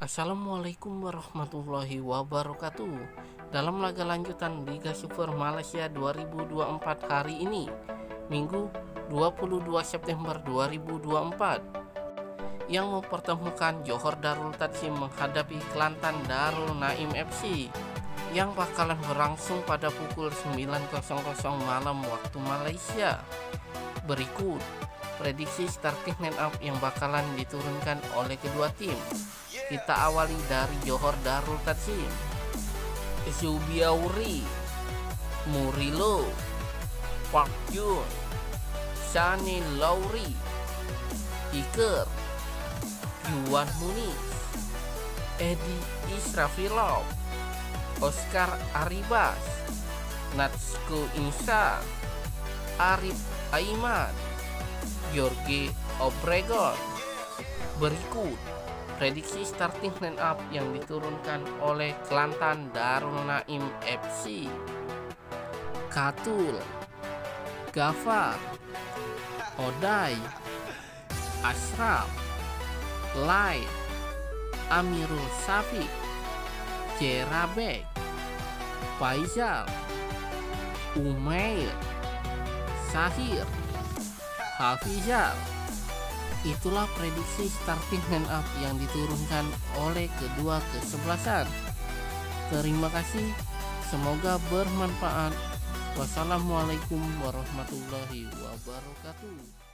Assalamualaikum warahmatullahi wabarakatuh. Dalam laga lanjutan Liga Super Malaysia 2024 hari ini Minggu 22 September 2024 Yang mempertemukan Johor Darul Tatsim menghadapi Kelantan Darul Naim FC Yang bakalan berlangsung pada pukul 9.00 malam waktu Malaysia. Berikut prediksi starting line up yang bakalan diturunkan oleh kedua tim kita awali dari Johor Darul Tatsim Zubiauri Murilo Park Jun Shani Lauri Iker Yuan Muniz Edi Israfilov Oscar Aribas Natsuko Insa Arif Aiman George Obregon Berikut prediksi starting line up yang diturunkan oleh Kelantan Darul Naim FC Katul Gafar Odai Ashraf Lai Amirul Safi Jerabek Faizal Umair Sahir Hafizal Itulah prediksi starting line up yang diturunkan oleh kedua kesebelasan. Terima kasih, semoga bermanfaat. Wassalamualaikum warahmatullahi wabarakatuh.